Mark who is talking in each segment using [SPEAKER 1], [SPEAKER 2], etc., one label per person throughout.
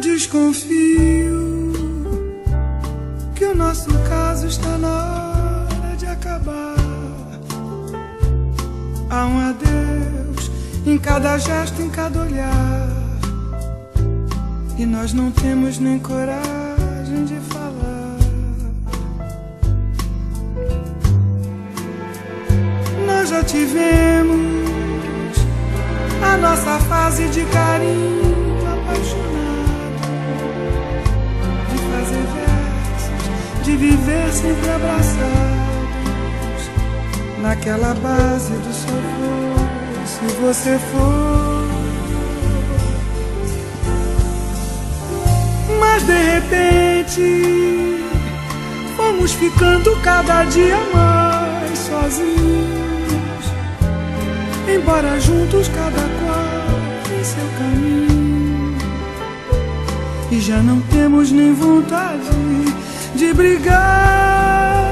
[SPEAKER 1] desconfio que o nosso caso está na hora de acabar. Há um adeus em cada gesto, em cada olhar. E nós não temos nem coragem de falar. Nós já tivemos a nossa fase de carinho apaixonado, de viver sempre abraçados, naquela base do só for, se você for. Mas de repente fomos ficando cada dia mais sozinhos embora juntos cada qual em seu caminho. E já não temos nem vontade de brigar.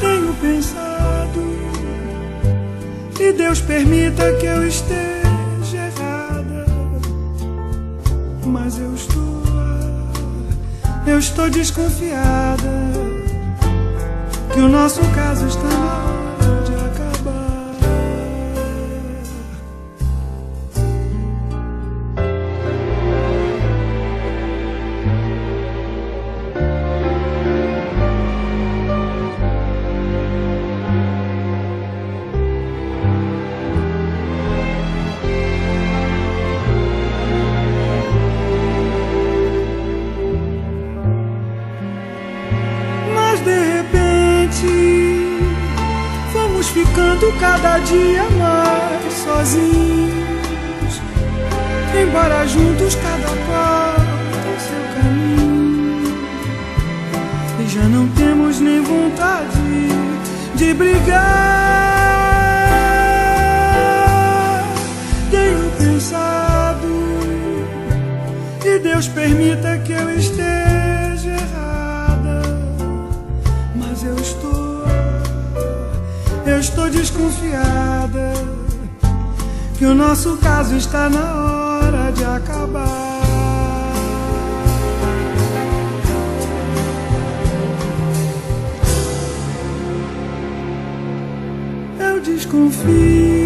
[SPEAKER 1] Tenho pensado, e Deus permita que eu esteja errada, mas eu estou, eu estou desconfiada que o nosso caso está na ficando cada dia mais sozinhos, embora juntos cada qual tem seu caminho. E já não temos nem vontade de brigar. Tenho pensado, e Deus permita que eu esteja errada, mas eu estou eu estou desconfiada que o nosso caso está na hora de acabar. Eu desconfio